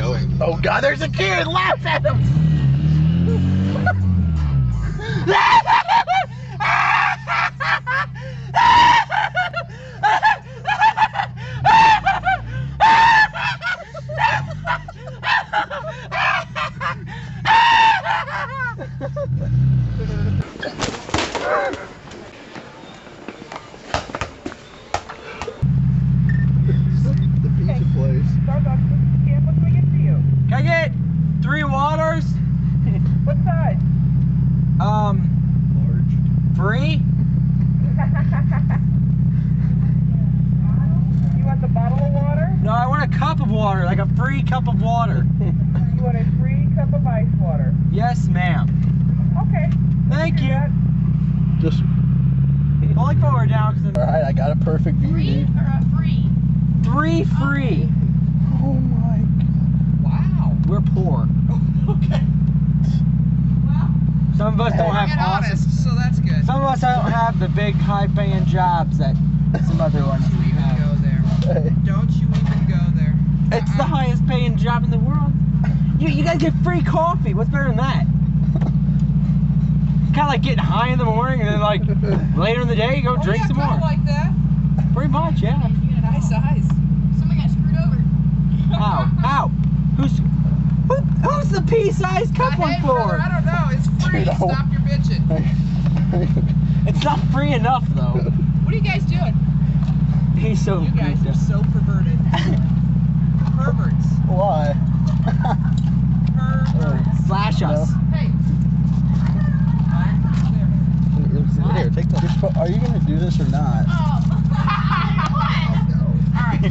going. Oh God, there's a kid. Laugh at him. the pizza place. Starbucks, Kim, what can we get for you? Can I get three waters? What size? Um, Large. free? You want the bottle of water? No, I want a cup of water, like a free cup of water. You want a free cup of ice water? yes, ma'am. Okay. Thank you. that. Just. I'll forward down All right, I got a perfect view, Free or a free? three free. Oh my. Wow. We're poor. okay. Well, Some of us don't have Being awesome. honest, so that's good. Some of us don't have the big high-paying jobs that some other ones Don't you even have. go there. Don't you even go there. It's the Uh-uh. highest paying job in the world. You, you guys get free coffee. What's better than that? Kind of like getting high in the morning and then like later in the day you go Oh, drink yeah, some kinda more. like that. Pretty much, yeah. Nice eyes. Who's the pea-sized cup one hey, brother, for? I don't know. It's free. Dude, Stop your bitching. It's not free enough though. What are you guys doing? He's so. You guys are so perverted. Perverts. Why? Perverts. Slash us. Hey. Here, take that. Just Are you gonna do this or not? Oh. All right,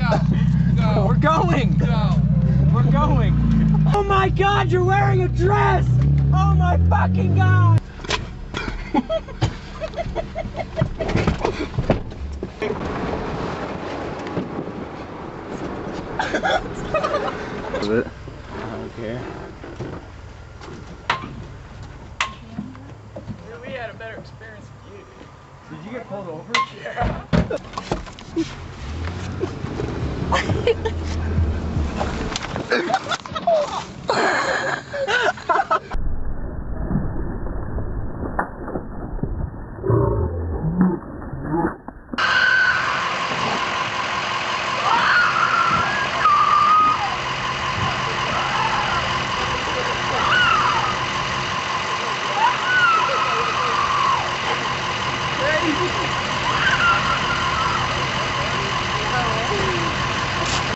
go. Go. We're going. Go. We're going. Oh my god, you're wearing a dress! Oh my fucking god! Is it? Okay. We had a better experience with you. Did you get pulled over? Yeah.